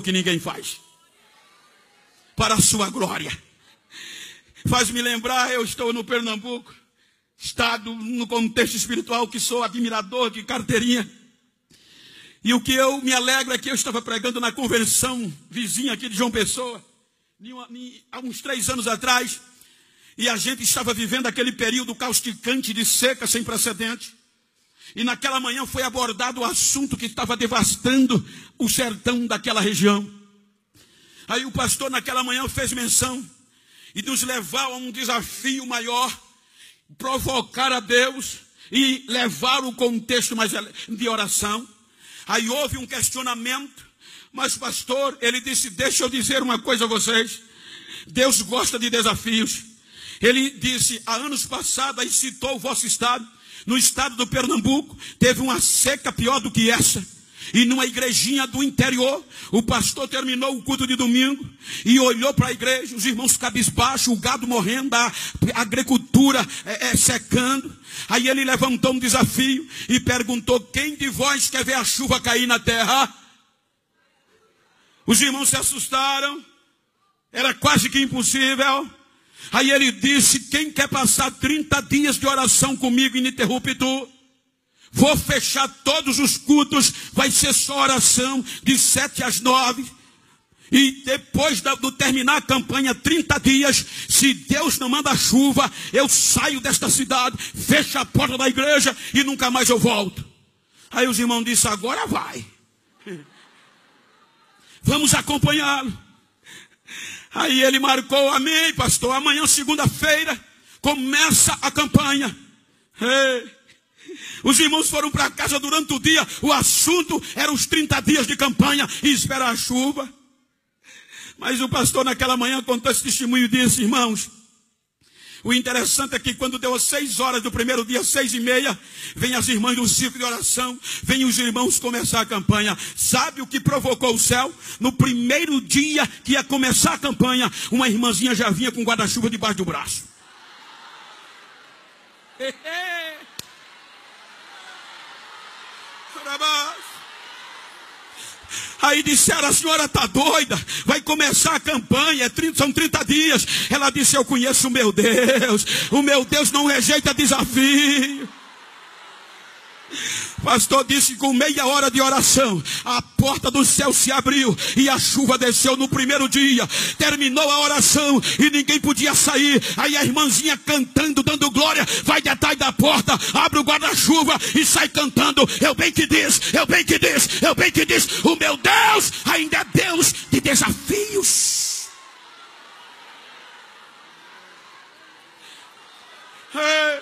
que ninguém faz. Para a sua glória. Faz-me lembrar, eu estou no Pernambuco, estado no contexto espiritual que sou admirador de carteirinha. E o que eu me alegro é que eu estava pregando na convenção vizinha aqui de João Pessoa, há uns três anos atrás, e a gente estava vivendo aquele período causticante de seca sem precedente. E naquela manhã foi abordado o assunto que estava devastando o sertão daquela região. Aí o pastor naquela manhã fez menção e nos levar a um desafio maior, provocar a Deus e levar o contexto mais de oração. Aí houve um questionamento, mas pastor, ele disse: Deixa eu dizer uma coisa a vocês. Deus gosta de desafios. Ele disse: Há anos passados, aí citou o vosso estado, no estado do Pernambuco, teve uma seca pior do que essa. E numa igrejinha do interior, o pastor terminou o culto de domingo e olhou para a igreja, os irmãos cabisbaixo, o gado morrendo, a agricultura é, é, secando. Aí ele levantou um desafio e perguntou: Quem de vós quer ver a chuva cair na terra? Os irmãos se assustaram, era quase que impossível. Aí ele disse: Quem quer passar 30 dias de oração comigo ininterrupto? Vou fechar todos os cultos, vai ser só oração de sete às nove. E depois do terminar a campanha, 30 dias, se Deus não manda chuva, eu saio desta cidade, fecho a porta da igreja e nunca mais eu volto. Aí os irmãos disseram, agora vai. Vamos acompanhá-lo. Aí ele marcou, amém, pastor. Amanhã, segunda-feira, começa a campanha. Ei. Os irmãos foram para casa durante o dia. O assunto era os 30 dias de campanha e esperar a chuva. Mas o pastor naquela manhã contou esse testemunho e disse, irmãos, o interessante é que quando deu as seis horas do primeiro dia, seis e meia, vem as irmãs do círculo de oração, vem os irmãos começar a campanha. Sabe o que provocou o céu? No primeiro dia que ia começar a campanha, uma irmãzinha já vinha com guarda-chuva debaixo do braço. Aí disseram, a senhora está doida, vai começar a campanha, é são 30 dias. Ela disse, eu conheço o meu Deus, o meu Deus não rejeita desafio. Pastor disse com meia hora de oração, a porta do céu se abriu e a chuva desceu no primeiro dia. Terminou a oração e ninguém podia sair. Aí a irmãzinha cantando, dando glória, vai porta, abre o guarda-chuva e sai cantando. Eu bem que diz, eu bem que diz, eu bem que diz, o meu Deus ainda é Deus de desafios. Hey.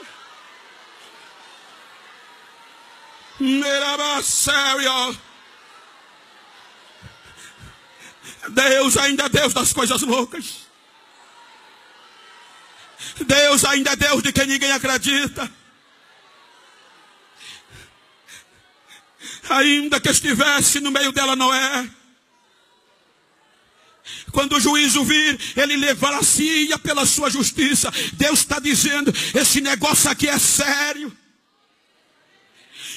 Deus ainda é Deus das coisas loucas. Deus ainda é Deus de quem ninguém acredita. Ainda que estivesse no meio dela Noé. Quando o juízo vir, ele levar-se pela sua justiça. Deus está dizendo: esse negócio aqui é sério.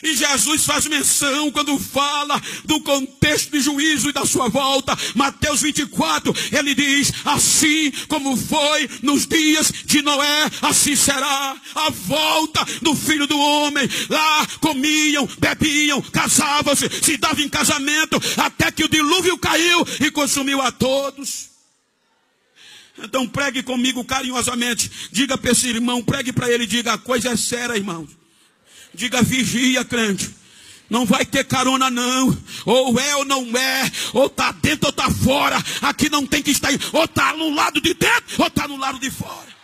E Jesus faz menção quando fala do contexto de juízo e da sua volta. Mateus 24, ele diz: Assim como foi nos dias de Noé, assim será a volta do filho do homem. Lá comiam, bebiam, casavam-se, se davam em casamento, até que o dilúvio caiu e consumiu a todos. Então pregue comigo carinhosamente. Diga para esse irmão, pregue para ele, diga a coisa é séria, irmãos. Diga vigia, crente. Não vai ter carona, não. Ou é ou não é. Ou está dentro ou está fora. Aqui não tem que estar. Ou está no lado de dentro ou está no lado de fora.